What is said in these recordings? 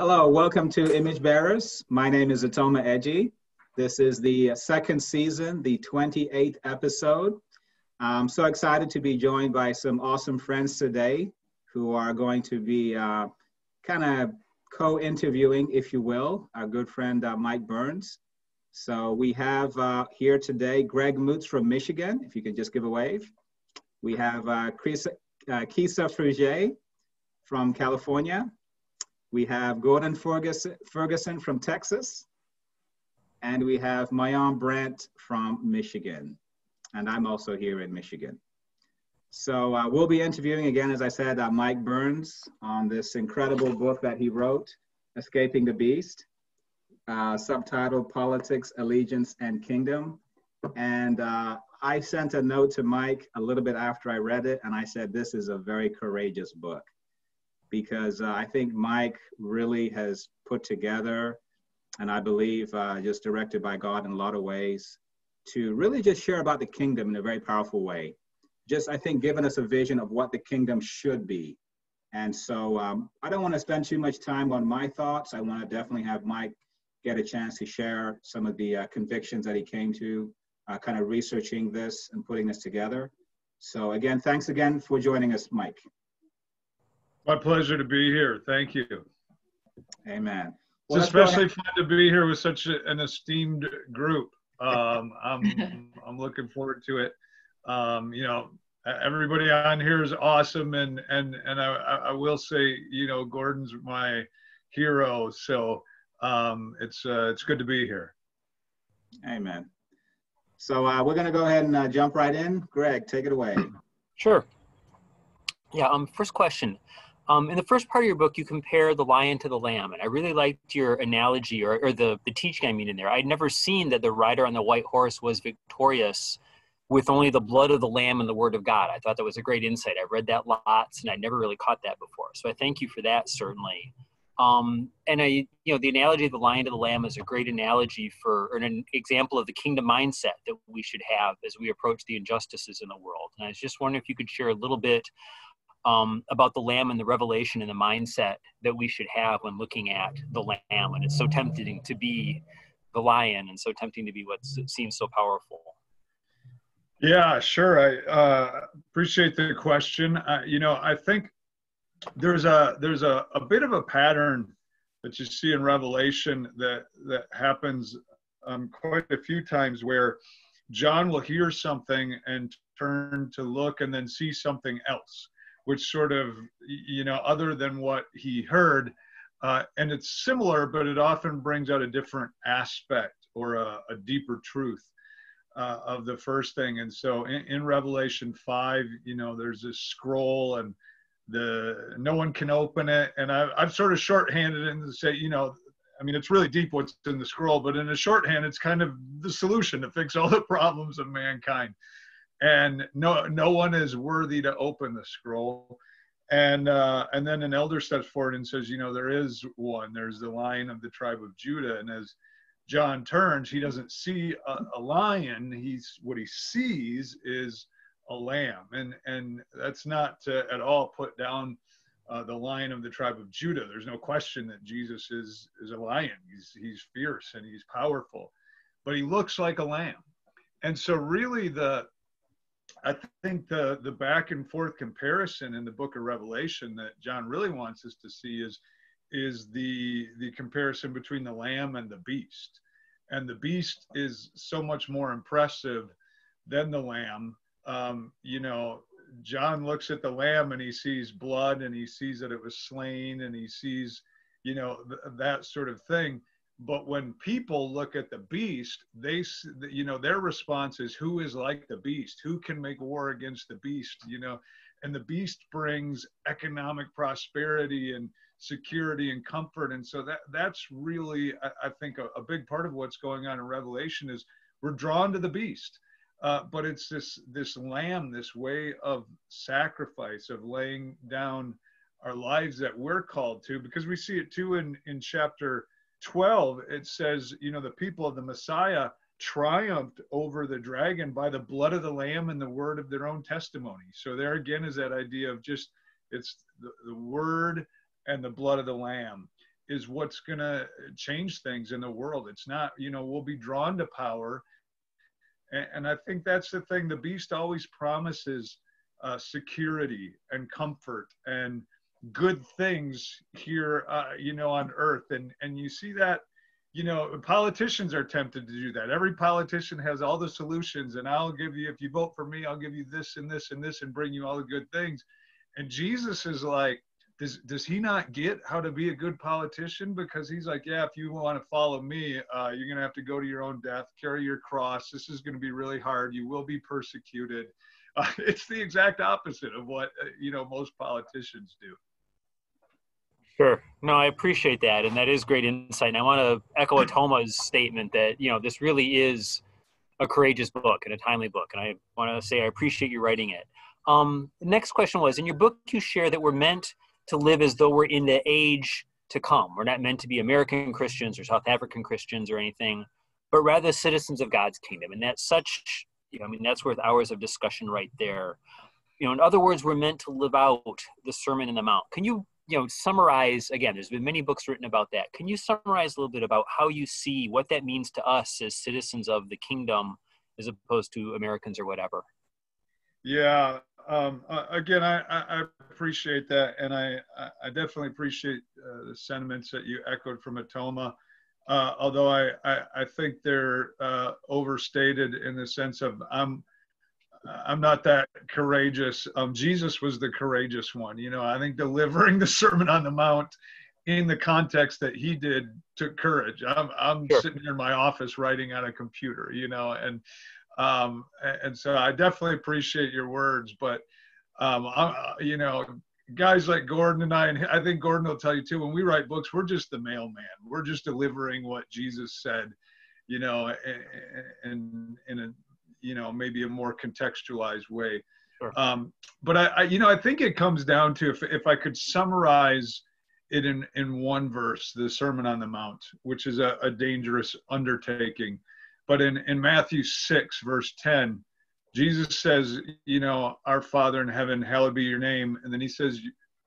Hello, welcome to Image Bearers. My name is Otoma Edje. This is the second season, the 28th episode. I'm so excited to be joined by some awesome friends today who are going to be uh, kind of co-interviewing, if you will, our good friend uh, Mike Burns. So we have uh, here today Greg Moots from Michigan, if you could just give a wave. We have uh, Chris, uh, Keisa Fruge from California. We have Gordon Ferguson, from Texas. And we have Myiawn Brent from Michigan. And I'm also here in Michigan. So uh, we'll be interviewing again, as I said, uh, Mike Burns on this incredible book that he wrote, Escaping the Beast, uh, subtitled Politics, Allegiance, and Kingdom. And uh, I sent a note to Mike a little bit after I read it, and I said, This is a very courageous book because uh, I think Mike really has put together, and I believe uh, just directed by God in a lot of ways, to really just share about the kingdom in a very powerful way. Just, I think, giving us a vision of what the kingdom should be. And so um, I don't want to spend too much time on my thoughts. I want to definitely have Mike get a chance to share some of the uh, convictions that he came to, uh, kind of researching this and putting this together. So again, thanks again for joining us, Mike. My pleasure to be here. Thank you. Amen. Well, it's especially fun to be here with such a, an esteemed group. Um, I'm I'm looking forward to it. Um, you know, everybody on here is awesome, and and and I, I will say, you know, Gordon's my hero. So um, it's uh, it's good to be here. Amen. So uh, we're going to go ahead and uh, jump right in. Greg, take it away. Sure. Yeah. Um. First question. Um, in the first part of your book, you compare the lion to the lamb, and I really liked your analogy or, or the, the teaching I mean in there. I'd never seen that the rider on the white horse was victorious with only the blood of the lamb and the word of God. I thought that was a great insight. I read that lots, and I never really caught that before. So I thank you for that, certainly. Um, and I, you know, the analogy of the lion to the lamb is a great analogy for, or an example of the kingdom mindset that we should have as we approach the injustices in the world. And I was just wondering if you could share a little bit um, about the lamb and the revelation and the mindset that we should have when looking at the lamb. And it's so tempting to be the lion and so tempting to be what seems so powerful. Yeah, sure. I uh, appreciate the question. Uh, you know, I think there's a there's a, a bit of a pattern that you see in Revelation that that happens um, quite a few times where John will hear something and turn to look and then see something else which sort of, you know, other than what he heard. Uh, and it's similar, but it often brings out a different aspect or a, a deeper truth uh, of the first thing. And so in, in, Revelation 5, you know, there's this scroll and the no one can open it. And I, I've sort of shorthanded it and say, you know, I mean, it's really deep what's in the scroll, but in a shorthand, it's kind of the solution to fix all the problems of mankind and no no one is worthy to open the scroll. And uh, and then an elder steps forward and says you know there is one. There's the lion of the tribe of judah. And as john turns he doesn't see a, a lion. He's what he sees is a lamb. And and that's not to at all put down uh, the lion of the tribe of judah. There's no question that jesus is is a lion. He's he's fierce and he's powerful but he looks like a lamb. And so really the I think the the back and forth comparison in the book of Revelation that John really wants us to see is is the the comparison between the lamb and the beast. And the beast is so much more impressive than the lamb. Um, you know, John looks at the lamb and he sees blood and he sees that it was slain and he sees, you know, th- that sort of thing but when people look at the beast they you know their response is who is like the beast? Who can make war against the beast? You know and the beast brings economic prosperity and security and comfort. And so that that's really i, I think a, a, big part of what's going on in revelation is we're drawn to the beast. Uh, but it's this this lamb this way of sacrifice of laying down our lives that we're called to because we see it too in in chapter 12, it says, you know, the people of the Messiah triumphed over the dragon by the blood of the lamb and the word of their own testimony. So there again is that idea of just it's the, the word and the blood of the lamb. is what's going to change things in the world. It's not, you know, we'll be drawn to power. And, and I think that's the thing. The beast always promises uh, security and comfort and good things here, uh, you know, on earth. And, and you see that, you know, politicians are tempted to do that. Every politician has all the solutions, and I'll give you, if you vote for me, I'll give you this and this and this and bring you all the good things. And Jesus is like, does does he not get how to be a good politician? Because he's like, yeah, if you want to follow me, uh, you're gonna have to go to your own death, carry your cross. This is gonna be really hard. You will be persecuted. Uh, it's the exact opposite of what uh, you know most politicians do. Sure. No, I appreciate that, and that is great insight. And I want to echo Otoma's statement that you know this really is a courageous book and a timely book, and I want to say I appreciate you writing it. Um, the next question was in your book you share that we're meant to live as though we're in the age to come. We're not meant to be American Christians or South African Christians or anything, but rather citizens of God's kingdom. And that's such, you know, I mean, that's worth hours of discussion right there. You know, in other words, we're meant to live out the Sermon in the Mount. Can you, you know, summarize again? There's been many books written about that. Can you summarize a little bit about how you see what that means to us as citizens of the kingdom, as opposed to Americans or whatever? Yeah, um, again, I, I, appreciate that, and I, I definitely appreciate uh, the sentiments that you echoed from Otoma. Uh, although I, I, I, think they're uh, overstated in the sense of I'm I'm not that courageous. Um, Jesus was the courageous one. You know, I think delivering the Sermon on the Mount in the context that he did took courage. I'm I'm sure. sitting here in my office writing on a computer. You know, and um, and so I definitely appreciate your words, but um, I, you know, guys like Gordon and I, and I think Gordon will tell you too, when we write books, we're just the mailman. We're just delivering what Jesus said, you know, and in a, you know, maybe a more contextualized way. Sure. Um, but I, I, you know, I think it comes down to if, if I could summarize it in, in one verse, the Sermon on the Mount, which is a, a dangerous undertaking. But in, in Matthew 6, verse 10, Jesus says, you know, our Father in heaven, hallowed be your name. And then he says,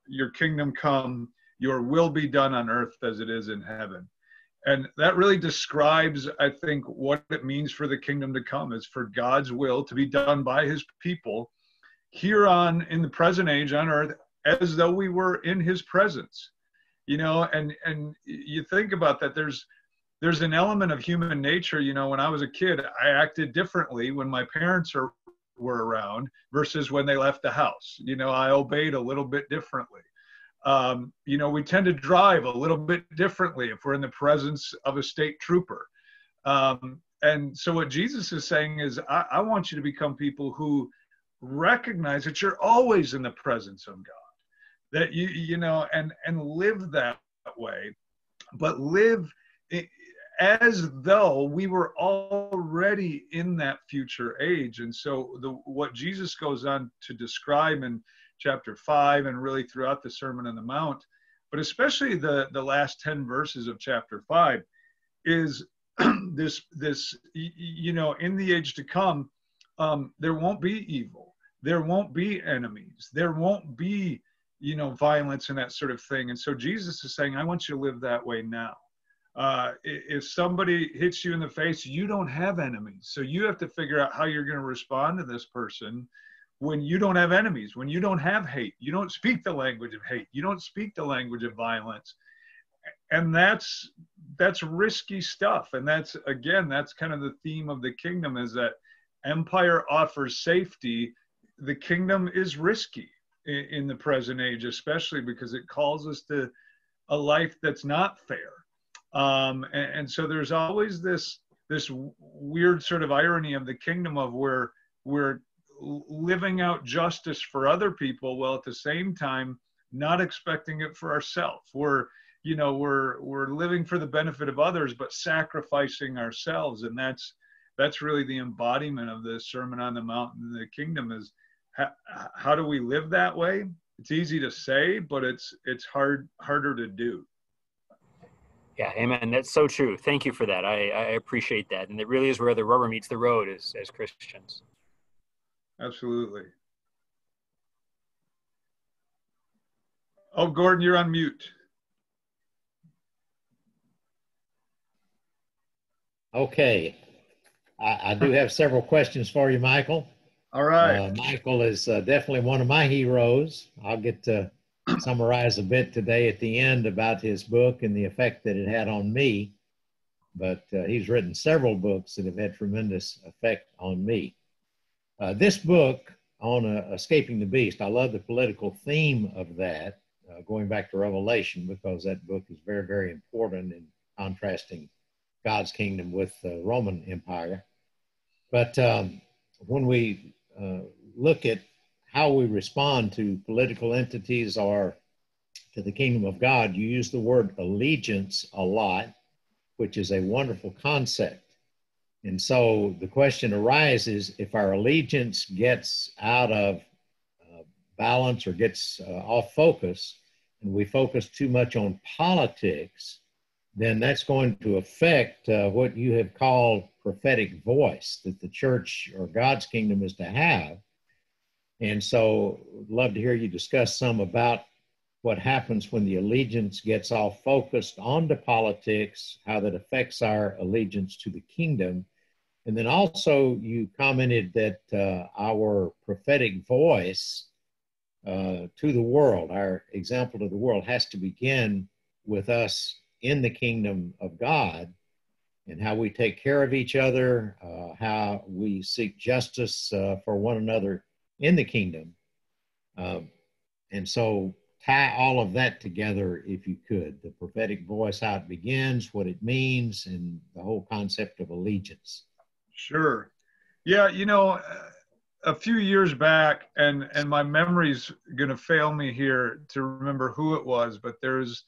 your kingdom come, your will be done on earth as it is in heaven. And that really describes, I think, what it means for the kingdom to come. Is for God's will to be done by his people here on in the present age on earth as though we were in his presence. You know, and and you think about that, there's there's an element of human nature. You know when i was a kid i acted differently when my parents are, were around versus when they left the house. You know i obeyed a little bit differently um, you know we tend to drive a little bit differently if we're in the presence of a state trooper um, and so what jesus is saying is I, I want you to become people who recognize that you're always in the presence of god that you you know and and live that way but live as though we were already in that future age. And so the what Jesus goes on to describe in chapter 5 and really throughout the Sermon on the Mount, but especially the, the last 10 verses of chapter 5 is this this you know in the age to come um, there won't be evil. There won't be enemies. There won't be you know violence and that sort of thing. And so jesus is saying i want you to live that way now. Uh, if somebody hits you in the face, you don't have enemies. So you have to figure out how you're going to respond to this person when you don't have enemies, when you don't have hate. You don't speak the language of hate. You don't speak the language of violence. And that's that's risky stuff. And that's again, that's kind of the theme of the kingdom is that empire offers safety. The kingdom is risky in, in the present age, especially because it calls us to a life that's not fair um, and, and, so there's always this this weird sort of irony of the kingdom of where we're living out justice for other people while at the same time not expecting it for ourselves. We're you know we're we're living for the benefit of others but sacrificing ourselves and that's that's really the embodiment of the sermon on the mount in the kingdom is how, how do we live that way it's easy to say but it's it's hard harder to do yeah, amen. That's so true. Thank you for that. I, I appreciate that. And it really is where the rubber meets the road as, as Christians. Absolutely. Oh, Gordon, you're on mute. Okay. I, I do have several questions for you, Michael. All right. Uh, Michael is uh, definitely one of my heroes. I'll get to summarize a bit today at the end about his book and the effect that it had on me. But uh, he's written several books that have had tremendous effect on me. Uh, this book on uh, Escaping the Beast, I love the political theme of that, uh, going back to Revelation, because that book is very, very important in contrasting God's kingdom with the Roman Empire. But um, when we uh, look at how we respond to political entities or to the kingdom of God, you use the word allegiance a lot, which is a wonderful concept. And so the question arises if our allegiance gets out of uh, balance or gets uh, off focus, and we focus too much on politics, then that's going to affect uh, what you have called prophetic voice that the church or God's kingdom is to have. And so, love to hear you discuss some about what happens when the allegiance gets all focused onto politics, how that affects our allegiance to the kingdom. And then also, you commented that uh, our prophetic voice uh, to the world, our example to the world, has to begin with us in the kingdom of God and how we take care of each other, uh, how we seek justice uh, for one another in the kingdom. Um, and so tie all of that together if you could the prophetic voice, how it begins, what it means, and the whole concept of allegiance. Sure. Yeah, you know, a few years back, and and my memory's to fail me here to remember who it was, but there's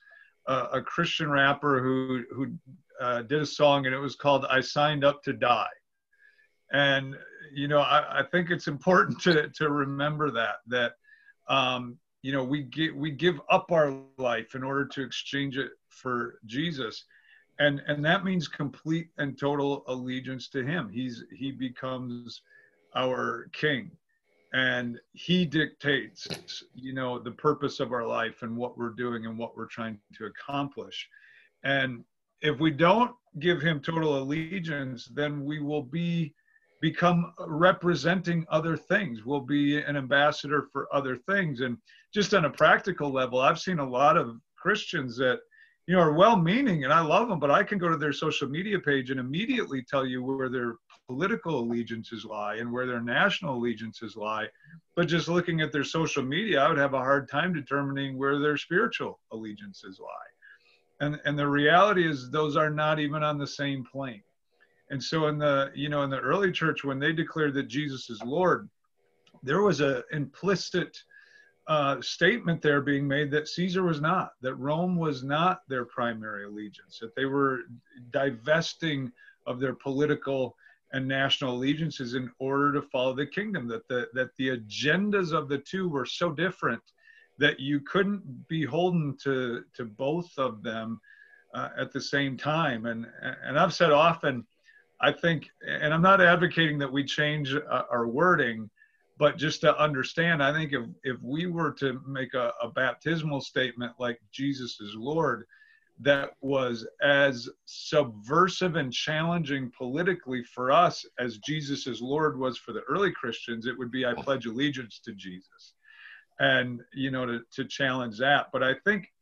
a, a Christian rapper who who uh, did a song and it was called "I Signed Up to Die," and you know I, I think it's important to to remember that that um, you know we get we give up our life in order to exchange it for Jesus, and and that means complete and total allegiance to Him. He's He becomes our King. And he dictates you know the purpose of our life and what we're doing and what we're trying to accomplish. And if we don't give him total allegiance then we will be become representing other things. We'll be an ambassador for other things. And just on a practical level i've seen a lot of christians that you know are well meaning and i love them but i can go to their social media page and immediately tell you where their political allegiances lie and where their national allegiances lie. But just looking at their social media, I would have a hard time determining where their spiritual allegiances lie. And, and the reality is those are not even on the same plane. And so in the, you know, in the early church, when they declared that Jesus is Lord, there was an implicit uh, statement there being made that Caesar was not, that Rome was not their primary allegiance, that they were divesting of their political and national allegiances in order to follow the kingdom that the that the agendas of the two were so different that you couldn't be holden to to both of them uh, at the same time. And and I've said often I think and I'm not advocating that we change uh, our wording but just to understand I think if if we were to make a, a baptismal statement like Jesus is Lord that was as subversive and challenging politically for us as Jesus as Lord was for the early Christians, it would be I pledge allegiance to Jesus. And, you know, to, to challenge that. But I think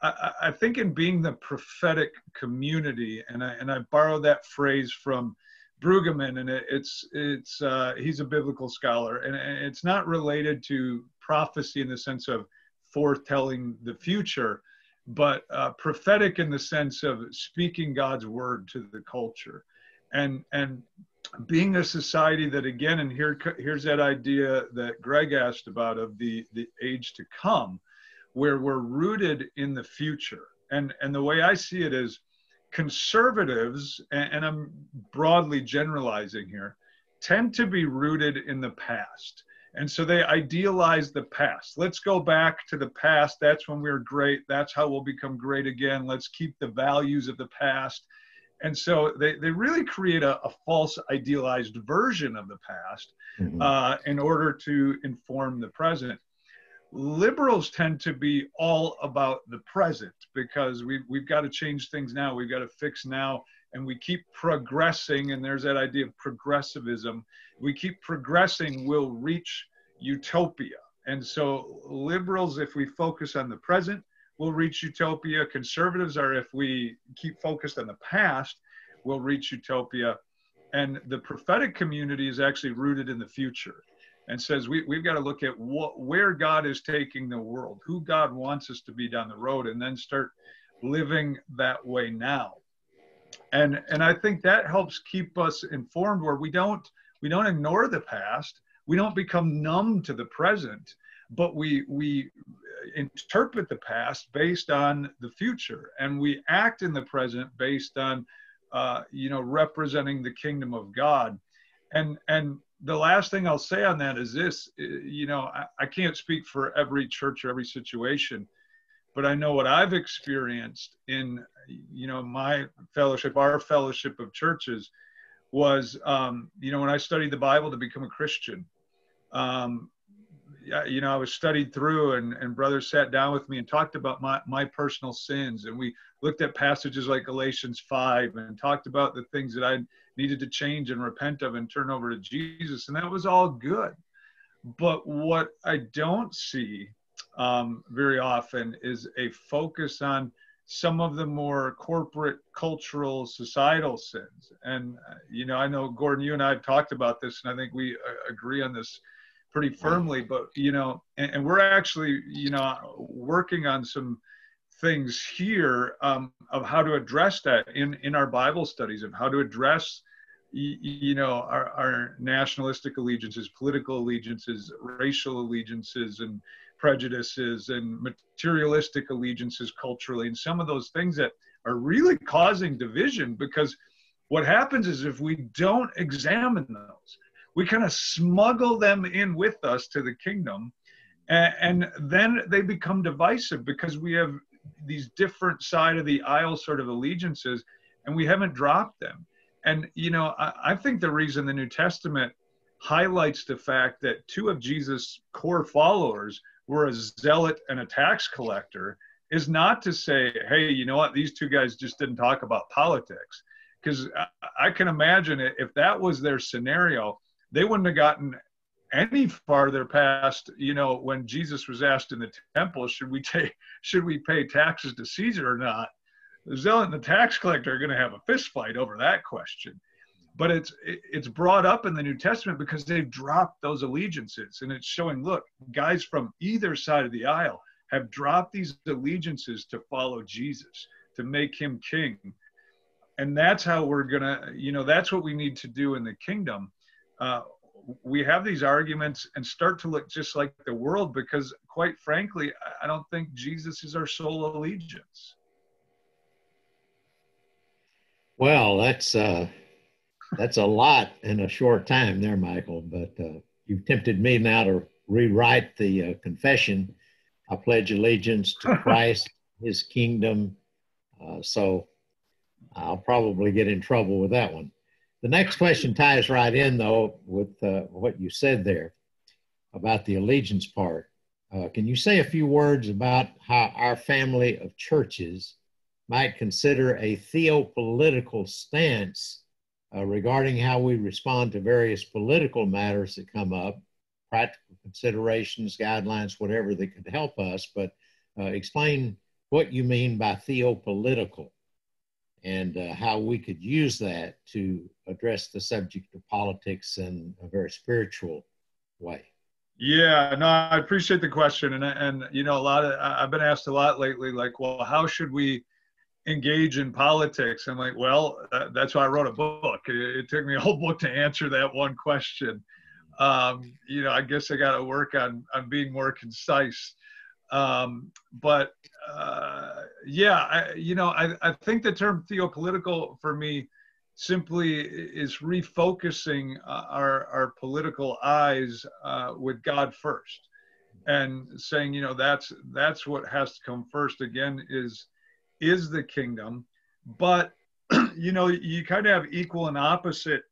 I, I think in being the prophetic community, and I and I borrow that phrase from Brueggemann, and it, it's it's uh, he's a biblical scholar, and, it's not related to prophecy in the sense of foretelling the future, but uh, prophetic in the sense of speaking God's word to the culture, and and being a society that again, and here here's that idea that Greg asked about of the the age to come, where we're rooted in the future, and and the way I see it is conservatives, and, I'm broadly generalizing here, tend to be rooted in the past and so they idealize the past. Let's go back to the past. That's when we were great. That's how we'll become great again. Let's keep the values of the past. And so they, they really create a, a false idealized version of the past mm-hmm. uh, in order to inform the present. Liberals tend to be all about the present because we, we've got to change things now. We've got to fix now and we keep progressing, and there's that idea of progressivism. We keep progressing, we'll reach utopia. And so, liberals, if we focus on the present, will reach utopia. Conservatives are, if we keep focused on the past, will reach utopia. And the prophetic community is actually rooted in the future and says we, we've got to look at what, where God is taking the world, who God wants us to be down the road, and then start living that way now. And, and I think that helps keep us informed where we don't, we don't ignore the past, we don't become numb to the present, but we, we interpret the past based on the future and we act in the present based on uh, you know representing the kingdom of god and and the last thing i'll say on that is this you know I, I can't speak for every church or every situation but i know what i've experienced in you know my fellowship our fellowship of churches was um, you know when i studied the bible to become a christian um, you know, I was studied through and, and brothers sat down with me and talked about my, my personal sins. And we looked at passages like Galatians 5 and talked about the things that I needed to change and repent of and turn over to Jesus. And that was all good. But what I don't see um, very often is a focus on some of the more corporate, cultural, societal sins. And, uh, you know, I know, Gordon, you and I have talked about this, and I think we uh, agree on this pretty firmly. But you know, and, and we're actually you know working on some things here um, of how to address that in in our Bible studies of how to address you know our, our nationalistic allegiances political allegiances racial allegiances and prejudices and materialistic allegiances culturally and some of those things that are really causing division because what happens is if we don't examine those we kind of smuggle them in with us to the kingdom and, and, then they become divisive because we have these different side of the aisle sort of allegiances and we haven't dropped them. And you know I, I think the reason the new testament highlights the fact that two of jesus core followers were a zealot and a tax collector is not to say hey you know what? These two guys just didn't talk about politics. Because I, I can imagine it if that was their scenario they wouldn't have gotten any farther past you know when jesus was asked in the temple should we take should we pay taxes to caesar or not? The zealot and the tax collector are going to have a fist fight over that question. But it's it's brought up in the new testament because they've dropped those allegiances and it's showing look guys from either side of the aisle have dropped these allegiances to follow jesus to make him king. And that's how we're going to you know that's what we need to do in the kingdom uh, we have these arguments and start to look just like the world because, quite frankly, I don't think Jesus is our sole allegiance. Well, that's uh, that's a lot in a short time there, Michael. But uh, you've tempted me now to rewrite the uh, confession. I pledge allegiance to Christ, His kingdom. Uh, so I'll probably get in trouble with that one. The next question ties right in, though, with uh, what you said there about the allegiance part. Uh, can you say a few words about how our family of churches might consider a theopolitical stance uh, regarding how we respond to various political matters that come up, practical considerations, guidelines, whatever that could help us? But uh, explain what you mean by theopolitical and uh, how we could use that to address the subject of politics in a very spiritual way. Yeah, no, I appreciate the question, and and you know a lot of I've been asked a lot lately, like, well, how should we engage in politics? I'm like, well, that's why I wrote a book. It, it, took me a whole book to answer that one question. Um, you know, I guess I got to work on on being more concise. Um, but uh, yeah, I, you know, I, I think the term theopolitical for me simply is refocusing uh, our, our political eyes uh, with God first and saying, you know, that's, that's what has to come first again is, is the kingdom. But, you know, you kind of have equal and opposite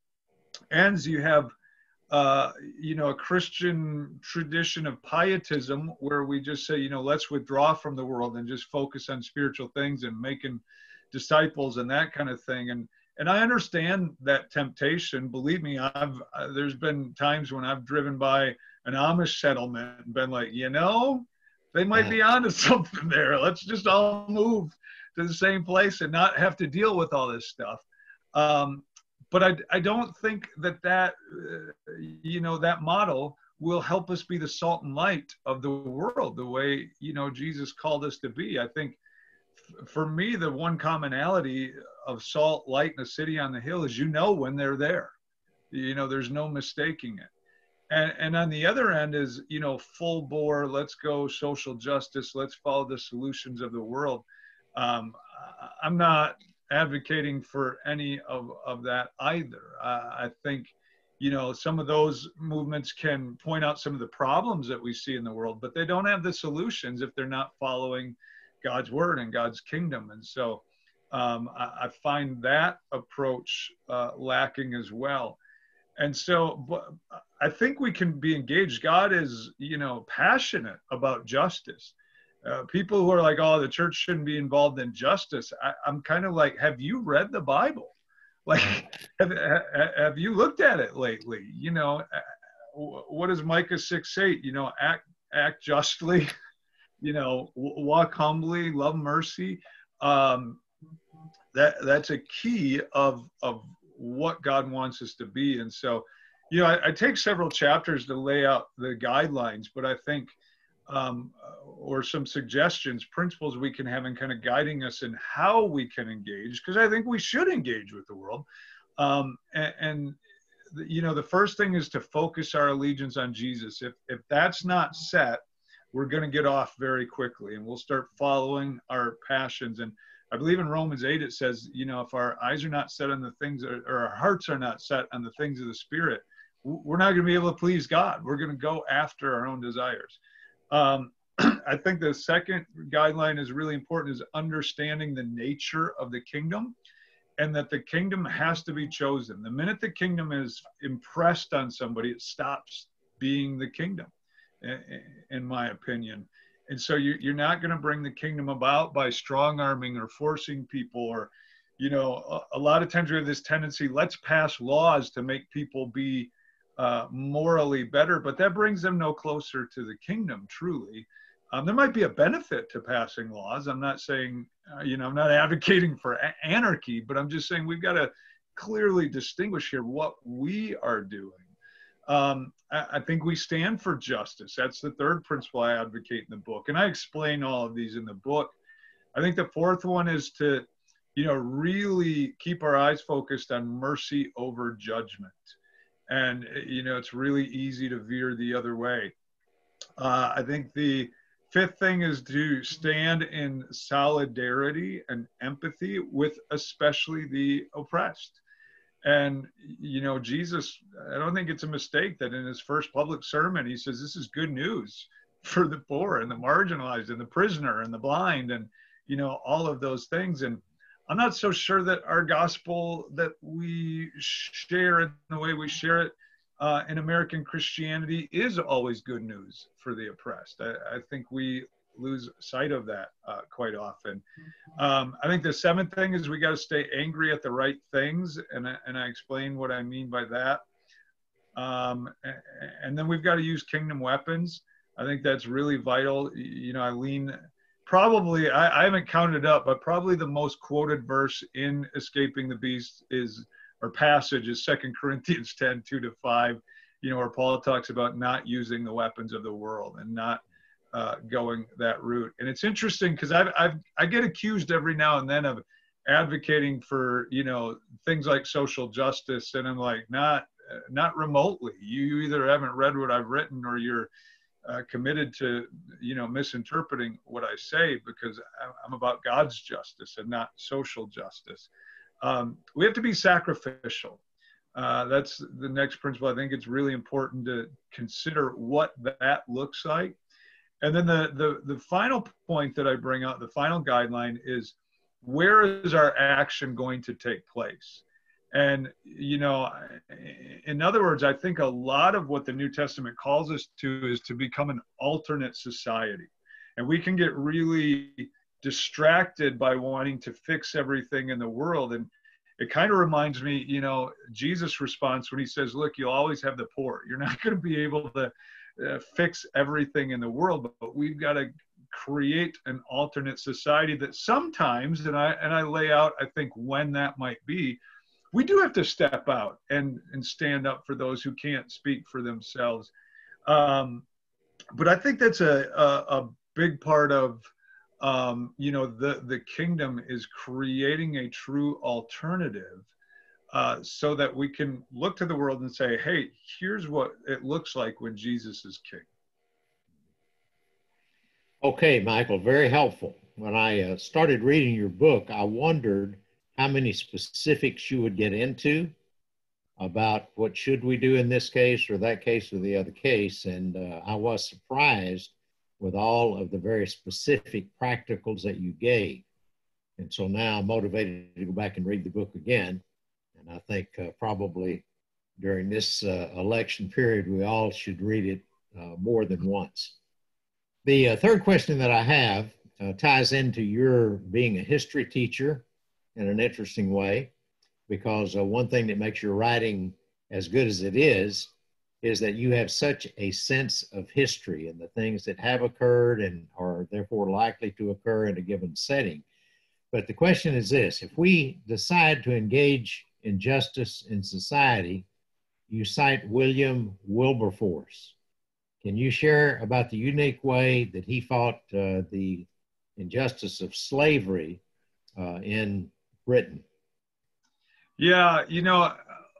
ends. You have uh, you know, a Christian tradition of pietism where we just say, you know, let's withdraw from the world and just focus on spiritual things and making disciples and that kind of thing. And and I understand that temptation. Believe me, I've uh, there's been times when I've driven by an Amish settlement and been like, you know, they might be onto something there. Let's just all move to the same place and not have to deal with all this stuff. Um, but I, I don't think that that uh, you know that model will help us be the salt and light of the world the way you know Jesus called us to be. I think for me the one commonality of salt, light, and a city on the hill is you know when they're there. You know, there's no mistaking it. And, and on the other end is, you know, full bore, let's go social justice, let's follow the solutions of the world. Um, I'm not advocating for any of, of that either. Uh, I think, you know, some of those movements can point out some of the problems that we see in the world, but they don't have the solutions if they're not following God's word and God's kingdom. And so, um, I, I, find that approach uh, lacking as well. And so I think we can be engaged. God is, you know, passionate about justice. Uh, people who are like, oh, the church shouldn't be involved in justice. I, am kind of like, have you read the Bible? Like, have, have you looked at it lately? You know, uh, what does Micah 6 8? You know, act, act justly, you know, walk humbly, love mercy. Um, that that's a key of of what God wants us to be. And so, you know, I, I take several chapters to lay out the guidelines, but I think um, or some suggestions, principles we can have in kind of guiding us in how we can engage, because I think we should engage with the world. Um, and, and you know, the first thing is to focus our allegiance on Jesus. If if that's not set, we're going to get off very quickly, and we'll start following our passions and I believe in Romans 8 it says, you know, if our eyes are not set on the things, or, or our hearts are not set on the things of the Spirit, we're not going to be able to please God. We're going to go after our own desires. Um, I think the second guideline is really important is understanding the nature of the kingdom and that the kingdom has to be chosen. The minute the kingdom is impressed on somebody, it stops being the kingdom, in my opinion. And so you, you're not going to bring the kingdom about by strong arming or forcing people or, you know, a, lot of times we have this tendency, let's pass laws to make people be uh, morally better, but that brings them no closer to the kingdom, truly. Um, there might be a benefit to passing laws. I'm not saying, uh, you know, I'm not advocating for a- anarchy, but I'm just saying we've got to clearly distinguish here what we are doing. Um, I, I think we stand for justice. That's the third principle I advocate in the book. And I explain all of these in the book. I think the fourth one is to, you know, really keep our eyes focused on mercy over judgment. And, you know, it's really easy to veer the other way. Uh, I think the fifth thing is to stand in solidarity and empathy with especially the oppressed. And, you know, Jesus, I don't think it's a mistake that in his first public sermon, he says, This is good news for the poor and the marginalized and the prisoner and the blind and, you know, all of those things. And I'm not so sure that our gospel that we share in the way we share it uh, in American Christianity is always good news for the oppressed. I, I think we lose sight of that uh, quite often. Um, I think the seventh thing is we got to stay angry at the right things, and and I explain what I mean by that. Um, and then we've got to use kingdom weapons. I think that's really vital. You know, I lean probably I, I haven't counted up, but probably the most quoted verse in Escaping the Beast is or passage is Second Corinthians 10, 2 to 5, you know, where Paul talks about not using the weapons of the world and not uh, going that route. And it's interesting because I've, I've, I get accused every now and then of advocating for, you know, things like social justice. And I'm like, not, not remotely. You either haven't read what I've written or you're uh, committed to, you know, misinterpreting what I say because I'm about God's justice and not social justice. Um, we have to be sacrificial. Uh, that's the next principle. I think it's really important to consider what that looks like and then the, the, the final point that I bring out, the final guideline is where is our action going to take place? And, you know, in other words, I think a lot of what the New Testament calls us to is to become an alternate society. And we can get really distracted by wanting to fix everything in the world. And it kind of reminds me, you know, Jesus' response when he says, Look, you'll always have the poor. You're not going to be able to uh, fix everything in the world, but we've got to create an alternate society that sometimes, and I, and I lay out, I think, when that might be, we do have to step out and, and stand up for those who can't speak for themselves. Um, but I think that's a, a, a big part of um, you know, the, the kingdom is creating a true alternative uh, so that we can look to the world and say, hey, here's what it looks like when Jesus is king. Okay, Michael, very helpful. When I uh, started reading your book, I wondered how many specifics you would get into about what should we do in this case or that case or the other case. And uh, I was surprised with all of the very specific practicals that you gave. And so now I'm motivated to go back and read the book again. And I think uh, probably during this uh, election period, we all should read it uh, more than once. The uh, third question that I have uh, ties into your being a history teacher in an interesting way, because uh, one thing that makes your writing as good as it is is that you have such a sense of history and the things that have occurred and are therefore likely to occur in a given setting. But the question is this if we decide to engage in justice in society, you cite William Wilberforce. Can you share about the unique way that he fought uh, the injustice of slavery uh, in Britain? Yeah, you know,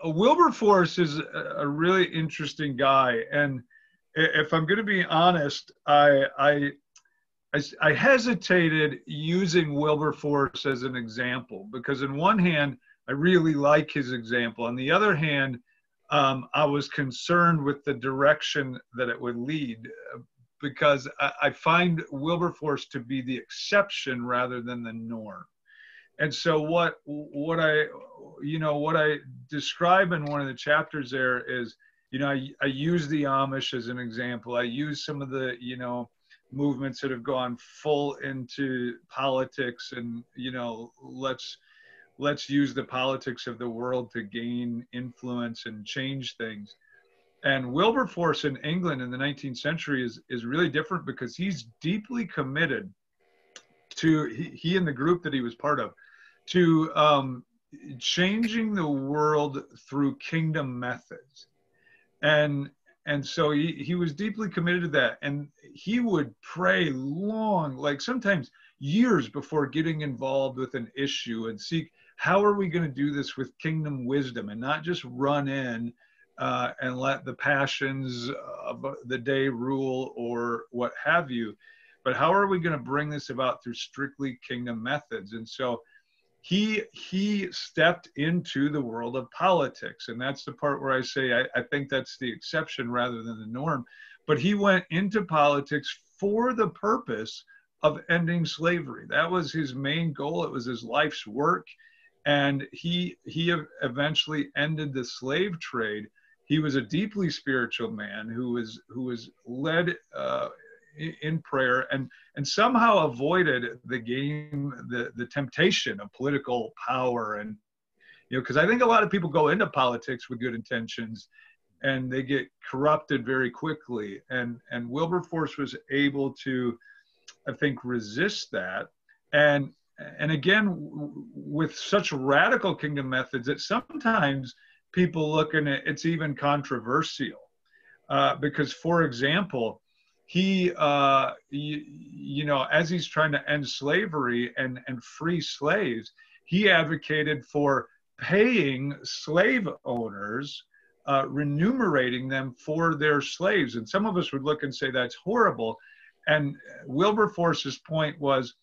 Wilberforce is a really interesting guy, and if I'm going to be honest, I, I I, hesitated using Wilberforce as an example because, in one hand, I really like his example. On the other hand, um, I was concerned with the direction that it would lead because I, I find Wilberforce to be the exception rather than the norm and so what what i you know what i describe in one of the chapters there is you know i, I use the amish as an example. I use some of the you know movements that have gone full into politics and you know let's let's use the politics of the world to gain influence and change things. And wilberforce in england in the 19th century is is really different because he's deeply committed to he, he and the group that he was part of to um, changing the world through kingdom methods. And and so he, he was deeply committed to that. And he would pray long like sometimes years before getting involved with an issue and seek how are we going to do this with kingdom wisdom and not just run in uh, and let the passions of the day rule or what have you but how are we going to bring this about through strictly kingdom methods? And so he he stepped into the world of politics. And that's the part where i say I, I, think that's the exception rather than the norm. But he went into politics for the purpose of ending slavery. That was his main goal. It was his life's work. And he he eventually ended the slave trade. He was a deeply spiritual man who was who was led uh, in prayer and and somehow avoided the game the the temptation of political power and you know because i think a lot of people go into politics with good intentions and they get corrupted very quickly. And and wilberforce was able to i think resist that. And and again with such radical kingdom methods that sometimes people look it it's even controversial. Uh, because for example he, uh, you, you know, as he's trying to end slavery and, and free slaves, he advocated for paying slave owners, uh, remunerating them for their slaves. And some of us would look and say that's horrible. And Wilberforce's point was,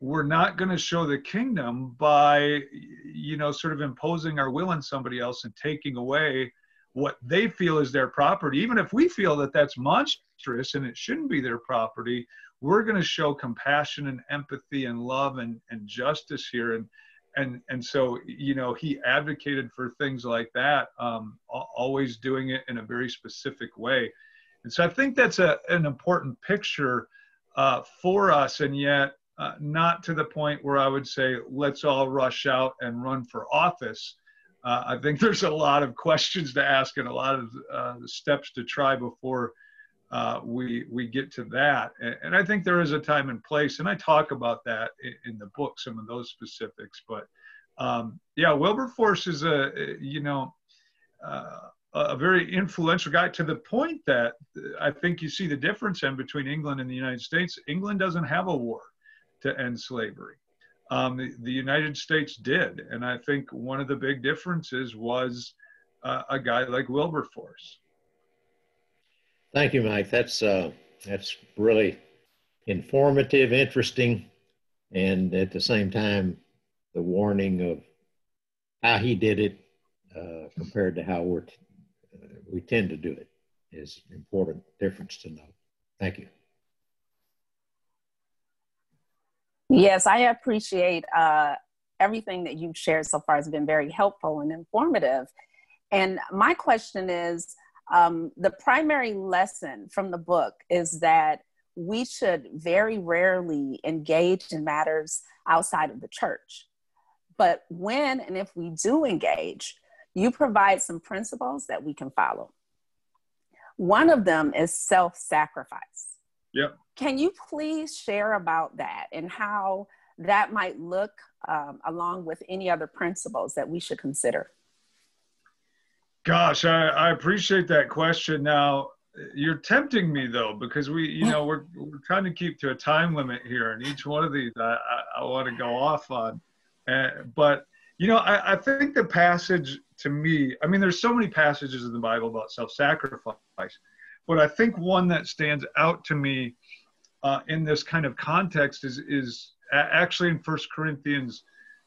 we're not going to show the kingdom by, you know, sort of imposing our will on somebody else and taking away what they feel is their property, even if we feel that that's monstrous and it shouldn't be their property, we're going to show compassion and empathy and love and, and justice here. And, and, and so, you know, he advocated for things like that, um, always doing it in a very specific way. And so I think that's a, an important picture uh, for us. And yet, uh, not to the point where I would say, let's all rush out and run for office. Uh, I think there's a lot of questions to ask and a lot of uh, steps to try before uh, we we get to that. And, and, I think there is a time and place, and I talk about that in, in the book, some of those specifics. But um, yeah, Wilberforce is a you know uh, a very influential guy to the point that I think you see the difference in between England and the United States. England doesn't have a war to end slavery. Um, the, the, United States did, and I think one of the big differences was uh, a guy like Wilberforce. Thank you, Mike. That's uh, that's really informative, interesting, and at the same time, the warning of how he did it uh, compared to how we're t- uh, we tend to do it is important difference to know. Thank you. Yes, I appreciate uh, everything that you've shared so far has been very helpful and informative. And my question is um, the primary lesson from the book is that we should very rarely engage in matters outside of the church. But when and if we do engage, you provide some principles that we can follow. One of them is self sacrifice. Yep. Can you please share about that and how that might look um, along with any other principles that we should consider? Gosh, I, I appreciate that question. Now, you're tempting me though, because we, you know, we're, we're trying to keep to a time limit here, and each one of these I, I, I want to go off on. Uh, but, you know, I, I think the passage to me, I mean, there's so many passages in the Bible about self sacrifice, but I think one that stands out to me uh, in this kind of context is, is actually in First Corinthians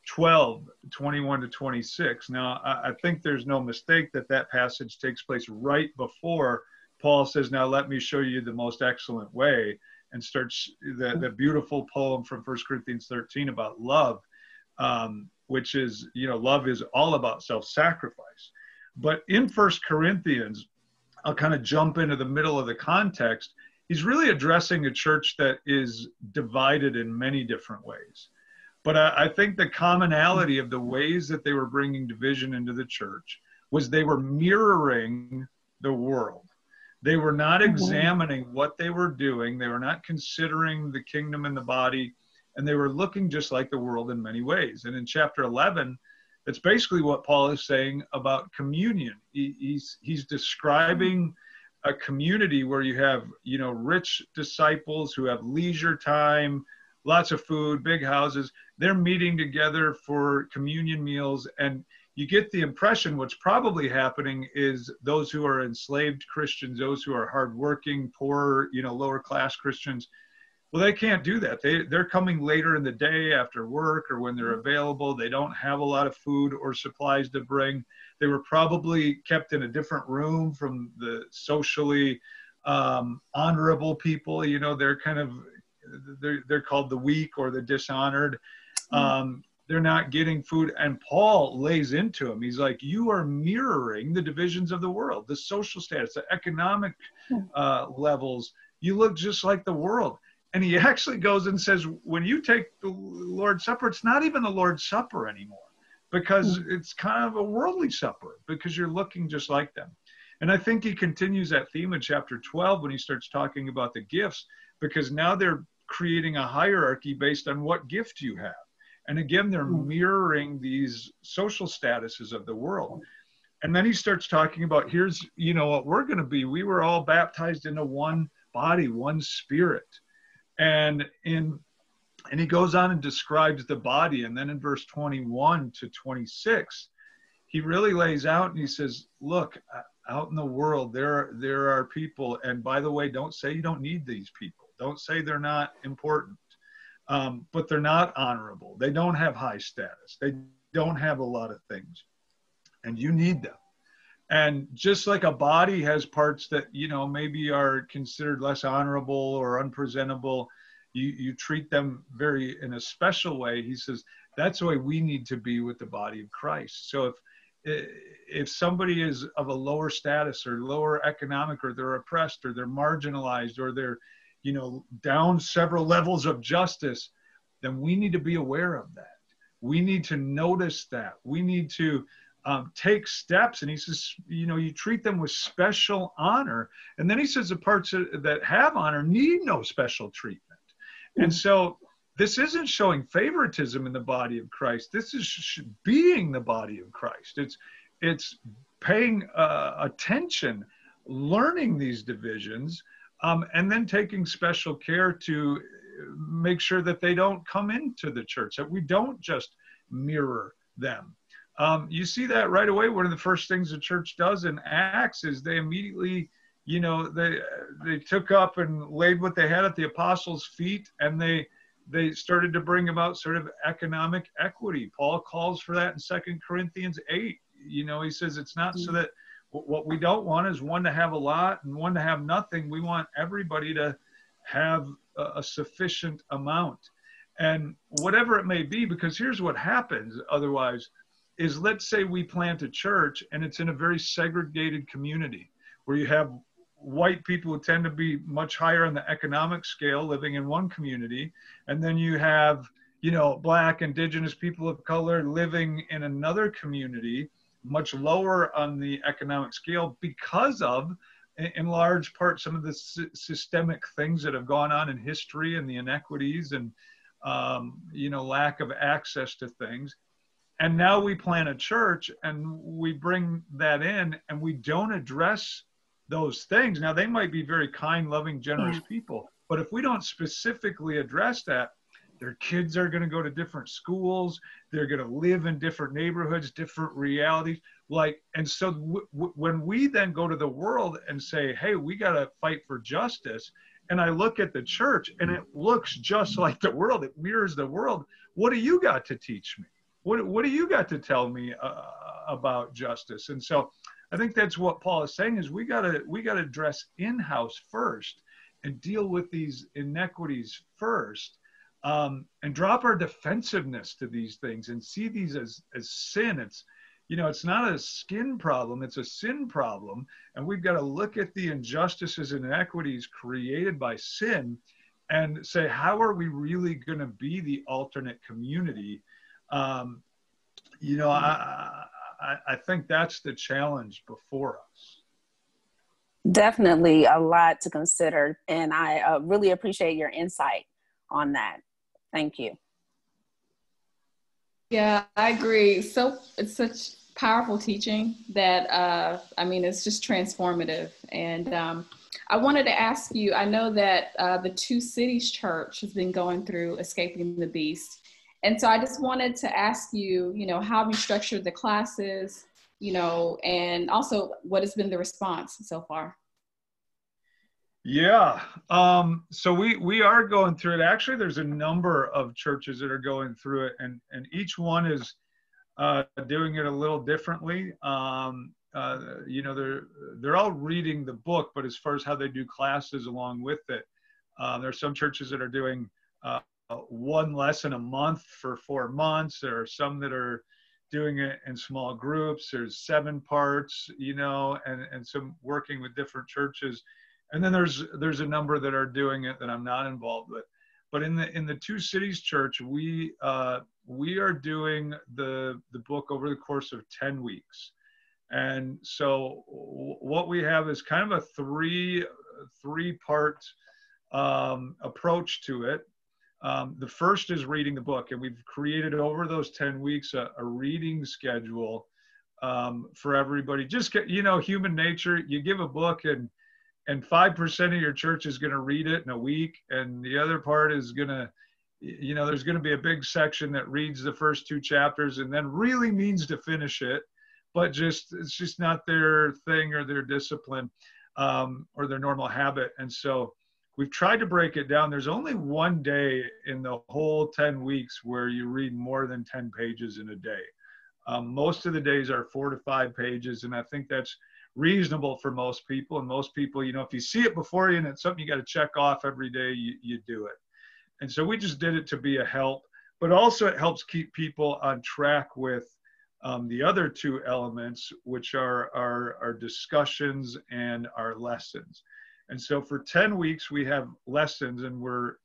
12, 21 to 26. Now, I, I think there's no mistake that that passage takes place right before Paul says, Now let me show you the most excellent way, and starts the, the beautiful poem from First Corinthians 13 about love, um, which is, you know, love is all about self sacrifice. But in First Corinthians, I'll kind of jump into the middle of the context. He's really addressing a church that is divided in many different ways. But I, I think the commonality of the ways that they were bringing division into the church was they were mirroring the world. They were not mm-hmm. examining what they were doing. They were not considering the kingdom and the body, and they were looking just like the world in many ways. And in chapter 11, that's basically what Paul is saying about communion. He, he's he's describing a community where you have you know rich disciples who have leisure time, lots of food, big houses. They're meeting together for communion meals, and you get the impression what's probably happening is those who are enslaved Christians, those who are hardworking, poor, you know, lower class Christians, well, they can't do that. They they're coming later in the day after work or when they're available. They don't have a lot of food or supplies to bring. They were probably kept in a different room from the socially um, honorable people. You know, they're kind of they're, they're called the weak or the dishonored. Hmm. Um, they're not getting food. And Paul lays into him. He's like, You are mirroring the divisions of the world, the social status, the economic hmm. uh, levels. You look just like the world. And he actually goes and says, When you take the Lord's Supper, it's not even the Lord's Supper anymore because hmm. it's kind of a worldly supper because you're looking just like them. And I think he continues that theme in chapter 12 when he starts talking about the gifts because now they're creating a hierarchy based on what gift you have. And again, they're hmm. mirroring these social statuses of the world. And then he starts talking about here's, you know, what we're going to be. We were all baptized into one body, one spirit. And in and he goes on and describes the body. And then in verse 21 to 26, he really lays out and he says, Look, out in the world, there, there are people. And by the way, don't say you don't need these people. Don't say they're not important, um, but they're not honorable. They don't have high status. They don't have a lot of things, and you need them. And just like a body has parts that you know maybe are considered less honorable or unpresentable, you you treat them very in a special way. He says that's the way we need to be with the body of Christ. So if if somebody is of a lower status or lower economic or they're oppressed or they're marginalized or they're you know, down several levels of justice, then we need to be aware of that. We need to notice that. We need to um, take steps. And he says, you know, you treat them with special honor. And then he says the parts that have honor need no special treatment. And so this isn't showing favoritism in the body of Christ. This is being the body of Christ. It's it's paying uh, attention, learning these divisions, um, and then taking special care to make sure that they don't come into the church, that we don't just mirror them. Um, you see that right away. One of the first things the church does in Acts is they immediately, you know, they they took up and laid what they had at the apostles' feet, and they they started to bring about sort of economic equity. Paul calls for that in Second Corinthians eight. You know, he says it's not so mm. that what we don't want is one to have a lot and one to have nothing. We want everybody to have a, a sufficient amount, and whatever it may be. Because here's what happens otherwise is let's say we plant a church and it's in a very segregated community where you have white people who tend to be much higher on the economic scale living in one community and then you have you know black indigenous people of color living in another community much lower on the economic scale because of in large part some of the systemic things that have gone on in history and the inequities and um, you know lack of access to things and now we plant a church and we bring that in and we don't address those things now they might be very kind loving generous yeah. people but if we don't specifically address that their kids are going to go to different schools they're going to live in different neighborhoods different realities like and so w- w- when we then go to the world and say hey we got to fight for justice and i look at the church and it looks just like the world it mirrors the world what do you got to teach me what, what do you got to tell me uh, about justice? And so I think that's what Paul is saying is we got to we got to address in-house first and deal with these inequities first um, and drop our defensiveness to these things and see these as, as sin. It's, you know, it's not a skin problem, it's a sin problem. And we've got to look at the injustices and inequities created by sin and say, how are we really going to be the alternate community um, you know, I, I, I think that's the challenge before us. Definitely a lot to consider. And I uh, really appreciate your insight on that. Thank you. Yeah, I agree. So it's such powerful teaching that, uh, I mean, it's just transformative. And um, I wanted to ask you I know that uh, the Two Cities Church has been going through Escaping the Beast. And so I just wanted to ask you, you know, how have you structured the classes, you know, and also what has been the response so far? Yeah. Um, so we we are going through it. Actually, there's a number of churches that are going through it, and and each one is uh, doing it a little differently. Um, uh, you know, they're they're all reading the book, but as far as how they do classes along with it, uh, there are some churches that are doing uh, one lesson a month for four months. There are some that are doing it in small groups. There's seven parts, you know, and, and some working with different churches. And then there's there's a number that are doing it that I'm not involved with. But in the in the two cities church, we uh, we are doing the the book over the course of 10 weeks. And so what we have is kind of a three three part um, approach to it um, the first is reading the book, and we've created over those 10 weeks a, a reading schedule um, for everybody. Just get, you know, human nature, you give a book and and 5% of your church is going to read it in a week, and the other part is going to, you know, there's going to be a big section that reads the first two chapters and then really means to finish it, but just it's just not their thing or their discipline um, or their normal habit. And so we've tried to break it down. There's only one day in the whole 10 weeks where you read more than 10 pages in a day. Um, most of the days are four to five pages, and I think that's reasonable for most people. And most people, you know, if you see it before you and it's something you got to check off every day, you, you do it. And so we just did it to be a help, but also it helps keep people on track with um, the other two elements, which are our, our discussions and our lessons. And so for 10 weeks, we have lessons and we're,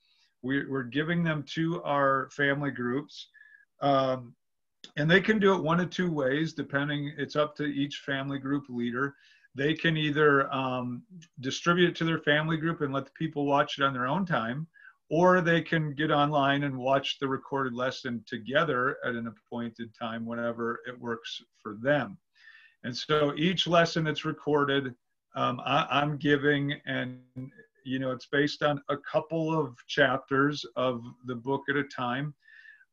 We, are giving them to our family groups. Um, and they can do it one of two ways, depending, it's up to each family group leader. They can either um, distribute it to their family group and let the people watch it on their own time, or they can get online and watch the recorded lesson together at an appointed time whenever it works for them. And so each lesson that's recorded, um, I, am giving, and you know, it's based on a couple of chapters of the book at a time.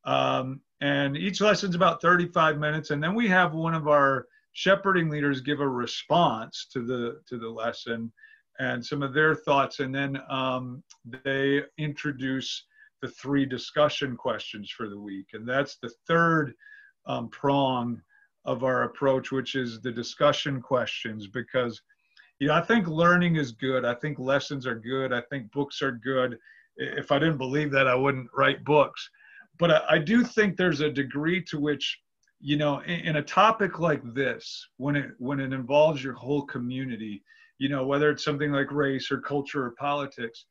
Um, and each lesson's about 35 minutes, and then we have one of our shepherding leaders give a response to the to the lesson and some of their thoughts, and then um, they introduce the three discussion questions for the week, and that's the third um, prong of our approach, which is the discussion questions, because you know I think learning is good. I think lessons are good. I think books are good. If I didn't believe that, I wouldn't write books. But I, I do think there's a degree to which you know in, in, a topic like this when it when it involves your whole community you know whether it's something like race or culture or politics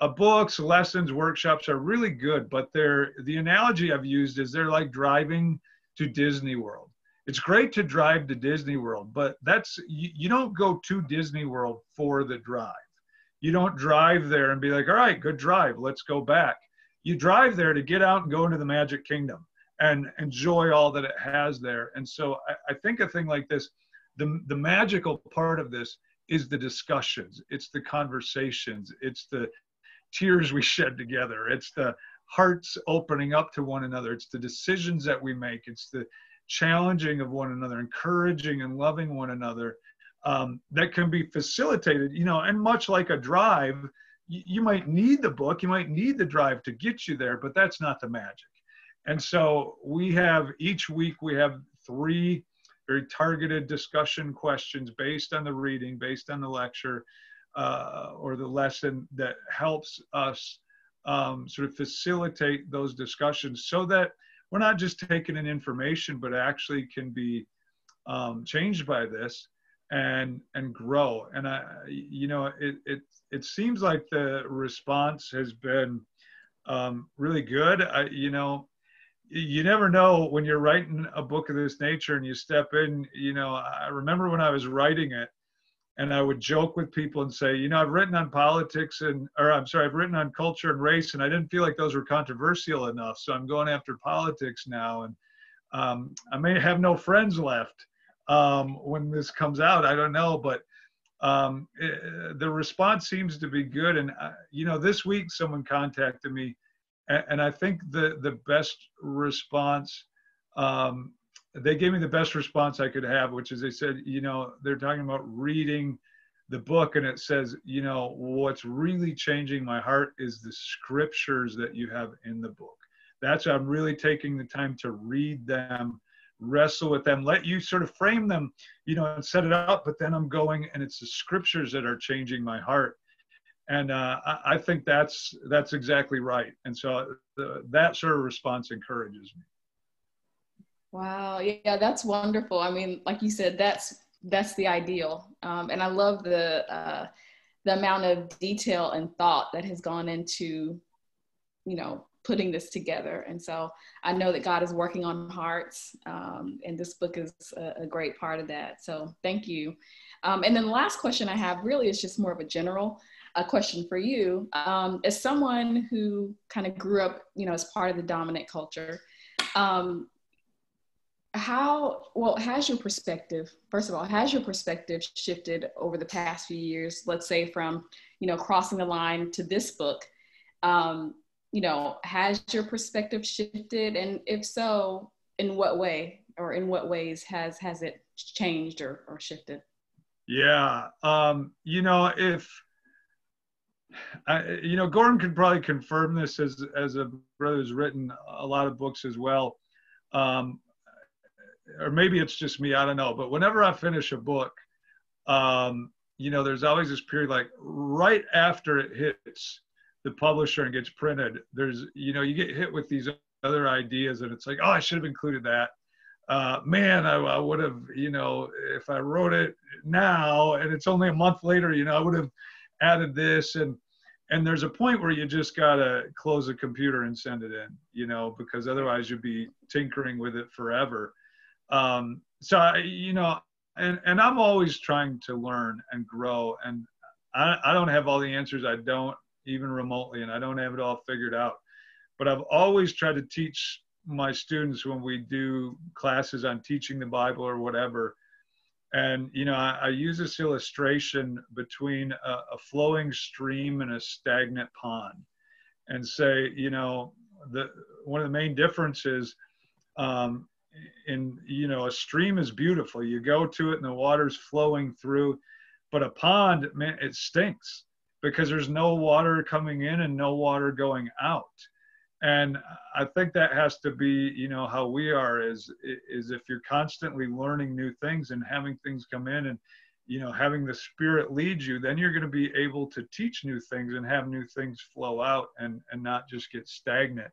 uh, books lessons workshops are really good but they're the analogy i've used is they're like driving to disney world. It's great to drive to disney world but that's you, you don't go to disney world for the drive. You don't drive there and be like all right good drive let's go back you drive there to get out and go into the magic kingdom and enjoy all that it has there. And so i, I think a thing like this the, the magical part of this is the discussions, it's the conversations, it's the tears we shed together, it's the hearts opening up to one another, it's the decisions that we make, it's the challenging of one another, encouraging and loving one another um, that can be facilitated, you know, and much like a drive, you, might need the book, you might need the drive to get you there, but that's not the magic. And so we have each week we have three very targeted discussion questions based on the reading, based on the lecture uh, or the lesson that helps us um, sort of facilitate those discussions so that we're not just taking in information, but actually can be um, changed by this and and grow. And I, you know, it it it seems like the response has been um, really good. I, you know, you never know when you're writing a book of this nature and you step in you know i remember when i was writing it and i would joke with people and say you know i've written on politics and or i'm sorry i've written on culture and race and i didn't feel like those were controversial enough so i'm going after politics now and um, i may have no friends left um, when this comes out i don't know but um, it, eh, the response seems to be good and uh, you know this week someone contacted me and, and I think the the best response um, they gave me the best response I could have, which is they said, you know, they're talking about reading the book, and it says, you know, what's really changing my heart is the scriptures that you have in the book. That's I'm really taking the time to read them, wrestle with them, let you sort of frame them, you know, and set it up. But then I'm going, and it's the scriptures that are changing my heart and uh, I, I, think that's that's exactly right. And so the, that sort of response encourages me. Wow, yeah, that's wonderful. I mean, like you said, that's that's the ideal, um, and I love the uh, the amount of detail and thought that has gone into, you know, putting this together. And so I know that God is working on hearts, um, and this book is a, a, great part of that. So thank you. Um, and then the last question I have really is just more of a general a question for you. Um, as someone who kind of grew up, you know, as part of the dominant culture, um, how well has your perspective first of all has your perspective shifted over the past few years let's say from you know crossing the line to this book um, you know has your perspective shifted and if so in what way or in what ways has has it changed or, or shifted yeah um, you know if I, you know, Gordon could probably confirm this as as a brother who's written a lot of books as well, um, or maybe it's just me. I don't know. But whenever I finish a book, um, you know, there's always this period like right after it hits the publisher and gets printed. There's you know, you get hit with these other ideas, and it's like, oh, I should have included that. Uh, man, I, I would have, you know, if I wrote it now and it's only a month later, you know, I would have added this and and there's a point where you just gotta close the computer and send it in, you know, because otherwise you'd be tinkering with it forever. Um, so I, you know, and and I'm always trying to learn and grow, and I, I don't have all the answers. I don't even remotely, and I don't have it all figured out. But I've always tried to teach my students when we do classes on teaching the Bible or whatever. And you know, I, I use this illustration between a, a flowing stream and a stagnant pond, and say, you know, the one of the main differences um, in you know a stream is beautiful. You go to it and the water's flowing through, but a pond, man, it stinks because there's no water coming in and no water going out. And i think that has to be you know how we are is is if you're constantly learning new things and having things come in and you know having the spirit lead you then you're going to be able to teach new things and have new things flow out and and not just get stagnant.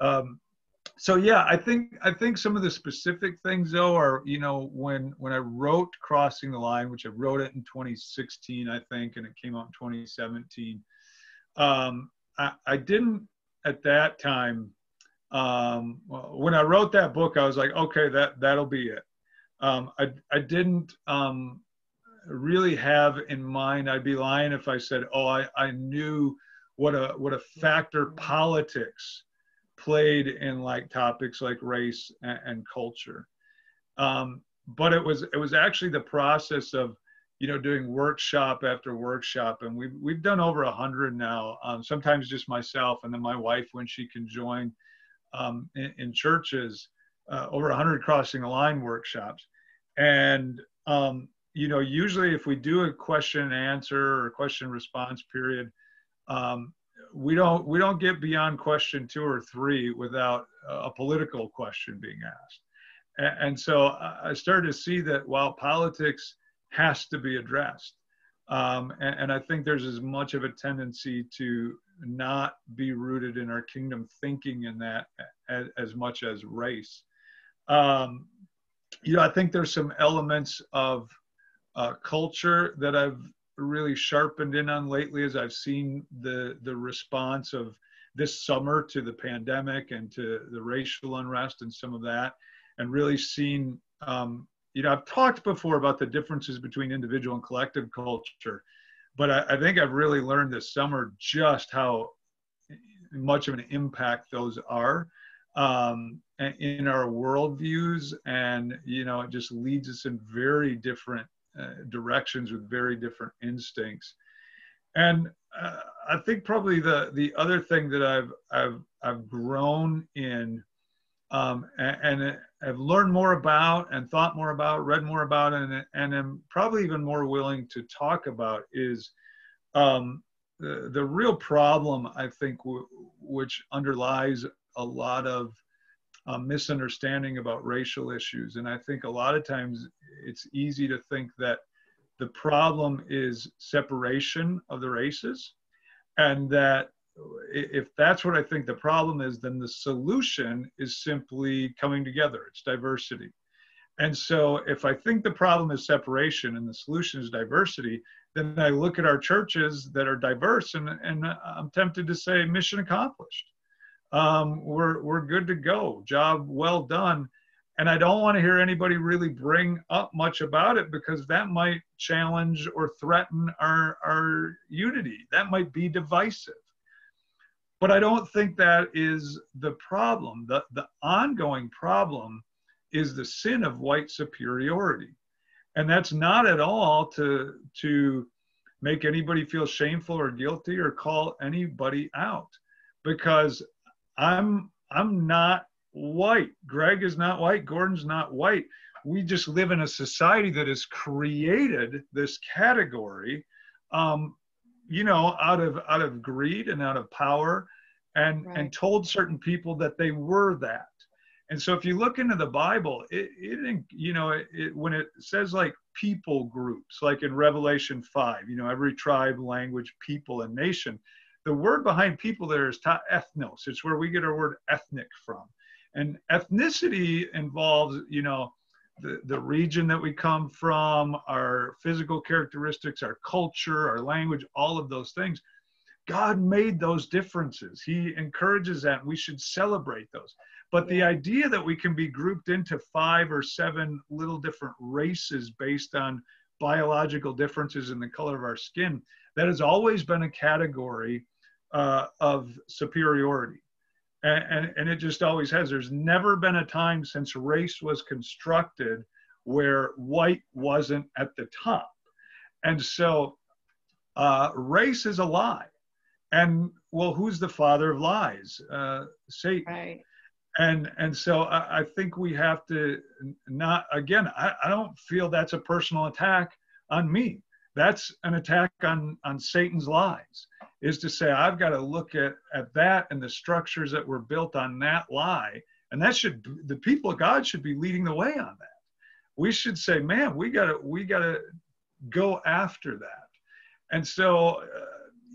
Um, so yeah i think i think some of the specific things though are you know when when i wrote crossing the line which i wrote it in 2016 i think and it came out in 2017 um, I, I didn't at that time, um, when I wrote that book, I was like, okay, that that'll be it. Um, I I didn't um, really have in mind. I'd be lying if I said, oh, I, I knew what a what a factor politics played in like topics like race and, and culture. Um, but it was it was actually the process of you know, doing workshop after workshop, and we've we've done over a hundred now. Um, sometimes just myself, and then my wife when she can join um, in, in, churches. Uh, over a hundred crossing the line workshops, and um, you know, usually if we do a question and answer or question response period, um, we don't we don't get beyond question two or three without a political question being asked. And, and so I started to see that while politics has to be addressed. Um, and, and, I think there's as much of a tendency to not be rooted in our kingdom thinking in that as, as much as race. Um, you know, I think there's some elements of uh, culture that I've really sharpened in on lately as I've seen the the response of this summer to the pandemic and to the racial unrest and some of that, and really seen um, you know, I've talked before about the differences between individual and collective culture, but I, I think I've really learned this summer just how much of an impact those are um, in our worldviews, and you know, it just leads us in very different directions with very different instincts. And uh, I think probably the the other thing that I've I've I've grown in um, and, and have learned more about and thought more about, read more about, and, and am probably even more willing to talk about is um, the, the real problem, I think, w- which underlies a lot of um, misunderstanding about racial issues. And I think a lot of times it's easy to think that the problem is separation of the races and that if that's what I think the problem is, then the solution is simply coming together. It's diversity. And so if I think the problem is separation and the solution is diversity, then I look at our churches that are diverse and, and I'm tempted to say mission accomplished. Um, we're, we're good to go, job well done. And I don't want to hear anybody really bring up much about it because that might challenge or threaten our, our unity. That might be divisive. But I don't think that is the problem. The, the ongoing problem is the sin of white superiority. And that's not at all to, to make anybody feel shameful or guilty or call anybody out because I'm, I'm not white. Greg is not white. Gordon's not white. We just live in a society that has created this category um, you know, out of out of greed and out of power, and right. and told certain people that they were that. And so, if you look into the Bible, it, it you know, it, it, when it says like people groups, like in Revelation five, you know, every tribe, language, people, and nation. The word behind people there is ta ethnos. It's where we get our word ethnic from. And ethnicity involves, you know, the, the region that we come from, our physical characteristics, our culture, our language, all of those things. God made those differences. He encourages that. We should celebrate those. But the idea that we can be grouped into five or seven little different races based on biological differences in the color of our skin, that has always been a category uh, of superiority. And, and, and it just always has. There's never been a time since race was constructed where white wasn't at the top. And so uh, race is a lie. And well, who's the father of lies? Uh, Satan. Right. And and so I, I think we have to not again. I, I don't feel that's a personal attack on me. That's an attack on on Satan's lies. Is to say I've got to look at at that and the structures that were built on that lie, and that should the people of God should be leading the way on that. We should say, man, we gotta we gotta go after that. And so, uh,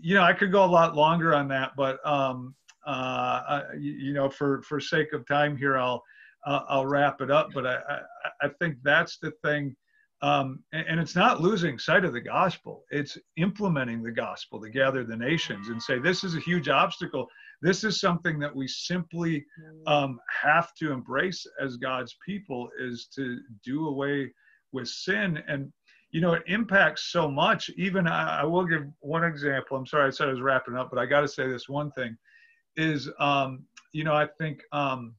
you know, I could go a lot longer on that, but um, uh, you, you, know, for for sake of time here, I'll uh, I'll wrap it up. But I, I, I think that's the thing, um, and, and, it's not losing sight of the gospel. It's implementing the gospel to gather the nations and say this is a huge obstacle. This is something that we simply um, have to embrace as God's people is to do away with sin and you know, it impacts so much. Even I, I, will give one example. I'm sorry I said I was wrapping up, but I got to say this one thing is, um, you know, I think um,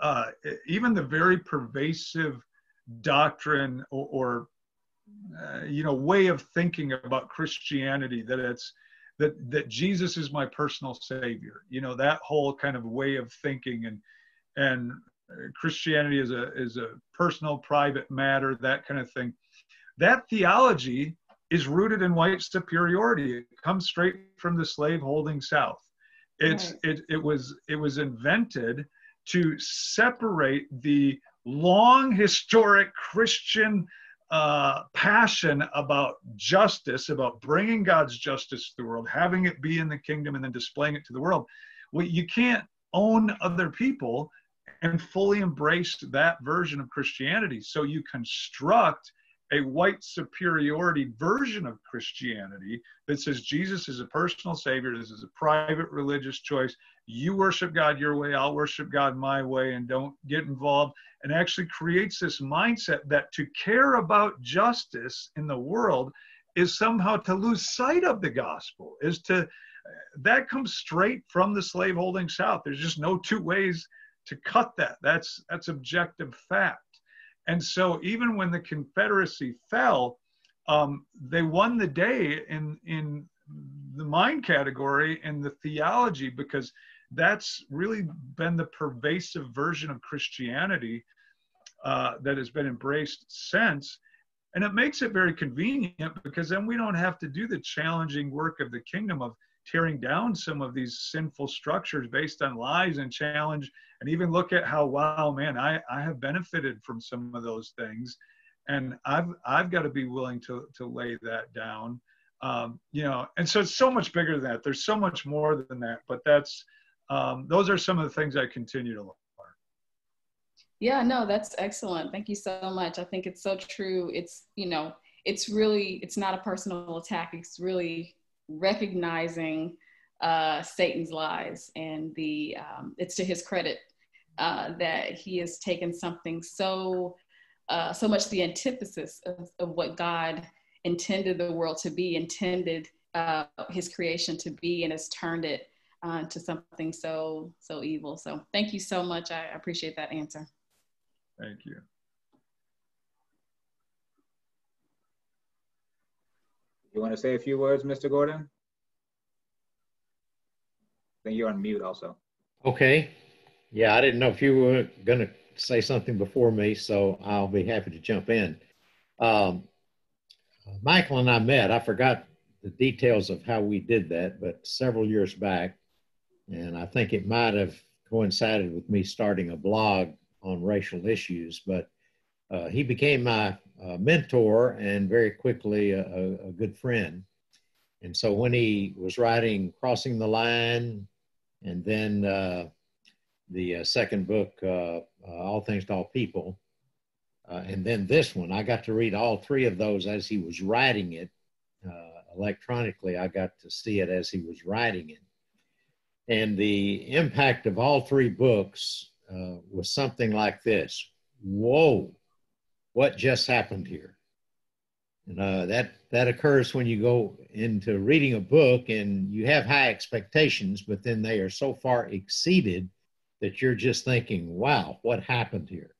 uh, even the very pervasive doctrine or, or uh, you know, way of thinking about Christianity that it's that that Jesus is my personal savior. You know, that whole kind of way of thinking and and Christianity is a is a personal, private matter, that kind of thing that theology is rooted in white superiority. It comes straight from the slave-holding South. It's right. it, it was it was invented to separate the long historic Christian uh, passion about justice, about bringing God's justice to the world, having it be in the kingdom, and then displaying it to the world. Well, you can't own other people and fully embrace that version of Christianity. So you construct a white superiority version of Christianity that says Jesus is a personal savior. This is a private religious choice. You worship God your way, I'll worship God my way, and don't get involved. And actually creates this mindset that to care about justice in the world is somehow to lose sight of the gospel, is to that comes straight from the slaveholding South. There's just no two ways to cut that. That's that's objective fact. And so even when the Confederacy fell, um, they won the day in in the mind category and the theology because that's really been the pervasive version of Christianity uh, that has been embraced since. And it makes it very convenient because then we don't have to do the challenging work of the kingdom of tearing down some of these sinful structures based on lies and challenge. And even look at how wow man i i have benefited from some of those things. And i've i've got to be willing to to lay that down. Um, you know and so it's so much bigger than that. There's so much more than that but that's um, those are some of the things i continue to learn. Yeah no that's excellent. Thank you so much. I think it's so true. It's you know it's really it's not a personal attack. It's really recognizing uh, Satan's lies, and the um, it's to his credit uh, that he has taken something so uh, so much the antithesis of, of, what God intended the world to be, intended uh, his creation to be, and has turned it uh, to something so so evil. So thank you so much. I appreciate that answer. Thank you. You want to say a few words, Mr. Gordon? Then you're on mute also. Okay. Yeah, I didn't know if you were going to say something before me, so I'll be happy to jump in. Um, Michael and I met. I forgot the details of how we did that, but several years back, and I think it might have coincided with me starting a blog on racial issues. But uh, he became my mentor and very quickly a, a, good friend. And so when he was writing Crossing the Line and then uh, the uh, second book, uh, uh, All Things to All People, and then this one, I got to read all three of those as he was writing it electronically, I got to see it as he was writing it. And the impact of all three books uh, was something like this Whoa, what just happened here? And uh, that, that occurs when you go into reading a book and you have high expectations, but then they are so far exceeded that you're just thinking, wow, what happened here?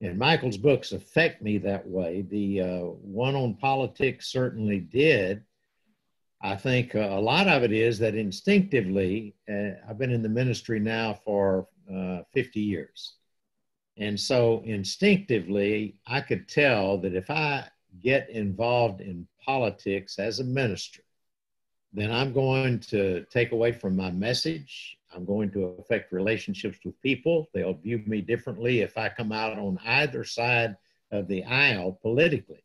And Michael's books affect me that way. The uh, one on politics certainly did. I think uh, a lot of it is that instinctively, uh, I've been in the ministry now for uh, 50 years. And so instinctively, I could tell that if I get involved in politics as a minister, then I'm going to take away from my message. I'm going to affect relationships with people. They'll view me differently if I come out on either side of the aisle politically.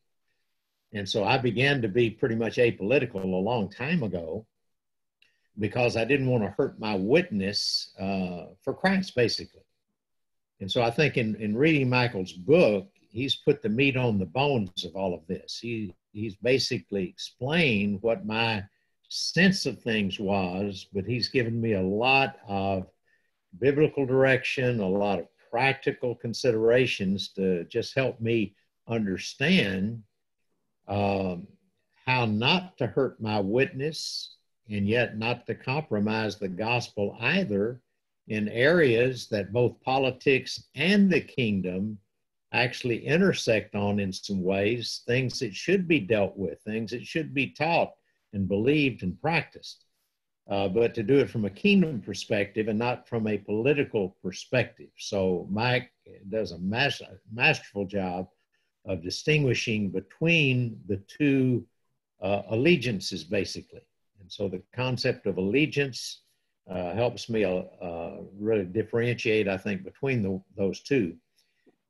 And so I began to be pretty much apolitical a long time ago because I didn't want to hurt my witness uh, for Christ, basically. And so I think in, in reading Michael's book, he's put the meat on the bones of all of this. He, he's basically explained what my sense of things was, but he's given me a lot of biblical direction, a lot of practical considerations to just help me understand um, how not to hurt my witness and yet not to compromise the gospel either in areas that both politics and the kingdom actually intersect on in some ways, things that should be dealt with, things that should be taught and believed and practiced. Uh, but to do it from a kingdom perspective and not from a political perspective. So Mike does a mas- masterful job of distinguishing between the two uh, allegiances, basically. And so the concept of allegiance uh, helps me uh, uh really differentiate, I think, between the, those two.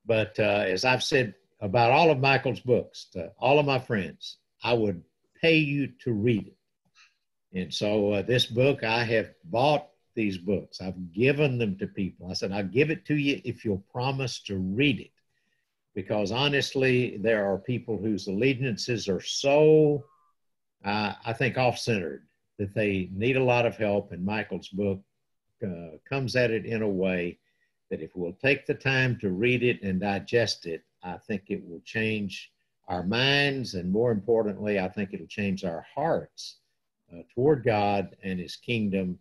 But uh, as I've said about all of Michael's books to all of my friends, I would pay you to read it. And so uh, this book, I have bought these books. I've given them to people. I said, I'll give it to you if you'll promise to read it. Because honestly, there are people whose allegiances are so, uh, I think, off centered that they need a lot of help. And Michael's book uh, comes at it in a way that if we'll take the time to read it and digest it, I think it will change our minds, and more importantly, I think it'll change our hearts uh, toward God and His kingdom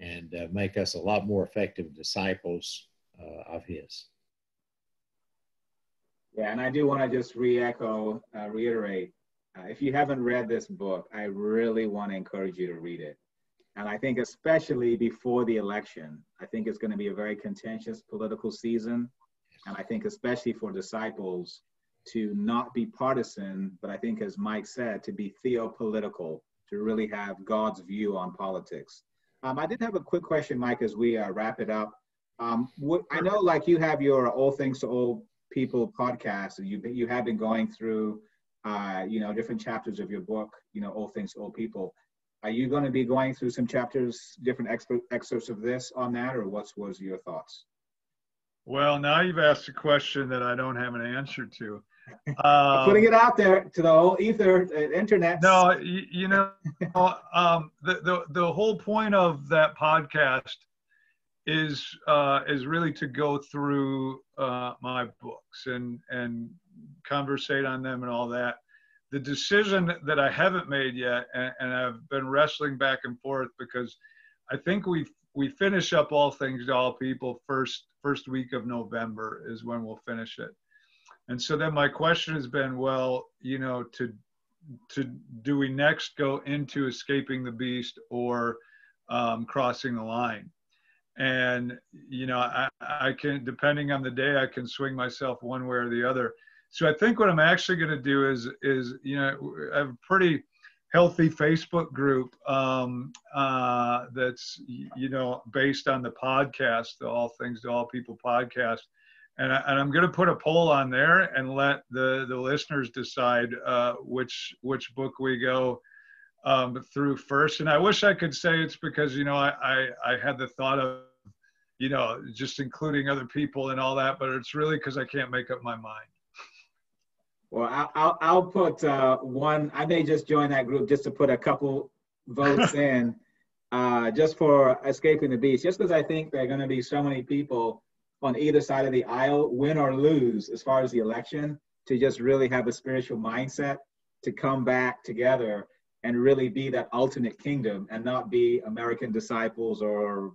and uh, make us a lot more effective disciples uh, of His. Yeah, and I do want to just re echo, uh, reiterate uh, if you haven't read this book, I really want to encourage you to read it. And I think, especially before the election, I think it's going to be a very contentious political season. And I think, especially for disciples, to not be partisan, but I think, as Mike said, to be theopolitical, to really have God's view on politics. Um, I did have a quick question, Mike, as we uh, wrap it up. Um, what, I know, like you have your All Things to All People podcast, and you you have been going through, uh, you know, different chapters of your book, you know, All Things All People. Are you going to be going through some chapters, different excerpts of this on that, or what's was your thoughts? Well, now you've asked a question that I don't have an answer to. Um, putting it out there to the whole ether, uh, internet. No, you, you know, um, the, the the whole point of that podcast is uh, is really to go through uh, my books and and conversate on them and all that. The decision that I haven't made yet, and, and I've been wrestling back and forth because I think we we finish up all things to all people first first week of November is when we'll finish it. And so then my question has been, well, you know, to to do we next go into escaping the beast or um, crossing the line? And you know, I, I can depending on the day, I can swing myself one way or the other. So I think what I'm actually going to do is is you know, I have a pretty healthy Facebook group um, uh, that's you know based on the podcast, the All Things to All People podcast and, I, and I'm going to put a poll on there and let the the listeners decide uh, which which book we go um, through first. And I wish I could say it's because you know I, I I had the thought of you know just including other people and all that, but it's really because I can't make up my mind. Well, I'll, I'll, I'll put uh, one, I may just join that group just to put a couple votes in, uh, just for escaping the beast, just because I think there are going to be so many people on either side of the aisle, win or lose, as far as the election, to just really have a spiritual mindset to come back together and really be that ultimate kingdom and not be American disciples or,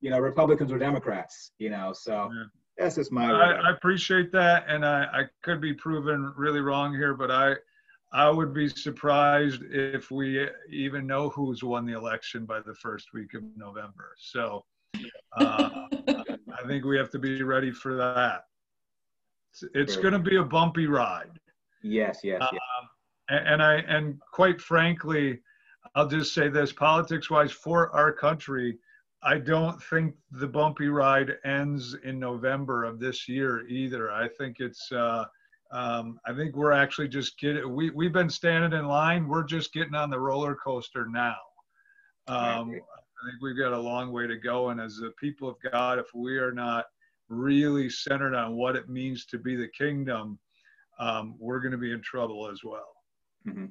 you know, Republicans or Democrats, you know. So yeah. That's just my. I, I, appreciate that, and I, I could be proven really wrong here, but I. I would be surprised if we even know who's won the election by the first week of November. So uh, I think we have to be ready for that. It's, it's going to be a bumpy ride. Yes, yes, yes. Um, and I and quite frankly, I'll just say this: politics-wise, for our country, I don't think the bumpy ride ends in November of this year either. I think it's. Uh, um, I think we're actually just getting. We we've been standing in line. We're just getting on the roller coaster now. Um, I think we've got a long way to go. And as the people of God, if we are not really centered on what it means to be the kingdom, um, we're going to be in trouble as well. Mm-hmm.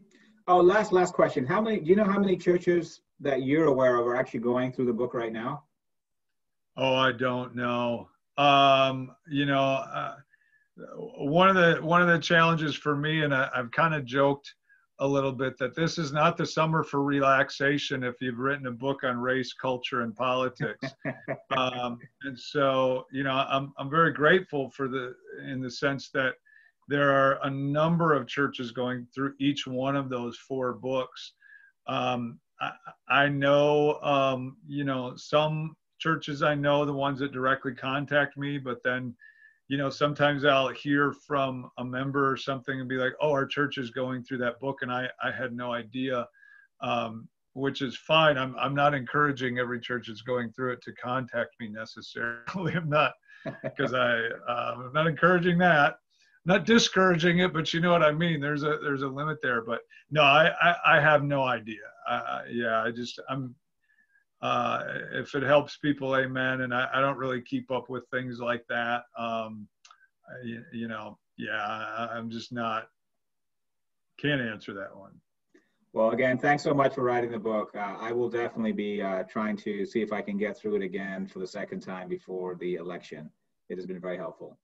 Oh, last last question. How many? Do you know how many churches that you're aware of are actually going through the book right now? Oh, I don't know. Um, you know, uh, one of the one of the challenges for me, and I, I've kind of joked a little bit that this is not the summer for relaxation if you've written a book on race, culture, and politics. um, and so, you know, I'm, I'm very grateful for the, in the sense that there are a number of churches going through each one of those four books. Um, I, I, know, um, you know, some churches I know, the ones that directly contact me, but then, you know, sometimes I'll hear from a member or something and be like, oh, our church is going through that book. And I, I had no idea, um, which is fine. I'm, I'm not encouraging every church that's going through it to contact me necessarily. I'm not, because I, uh, I'm not encouraging that not discouraging it, but you know what I mean. There's a there's a limit there. But no, I I, I have no idea. Uh, yeah, I just I'm. Uh, if it helps people, amen. And I, I don't really keep up with things like that. Um, I, you know, yeah, I, I'm just not. Can't answer that one. Well, again, thanks so much for writing the book. Uh, I will definitely be uh, trying to see if I can get through it again for the second time before the election. It has been very helpful.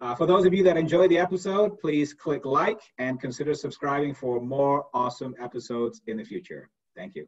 Uh, for those of you that enjoyed the episode, please click like and consider subscribing for more awesome episodes in the future. Thank you.